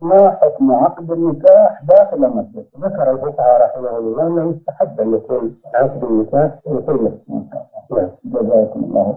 ما حكم عقد النكاح داخل المسجد؟ ذكر الفقهاء رحمه الله أنه يستحب أن يكون عقد النكاح في كل مسجد. نعم جزاكم الله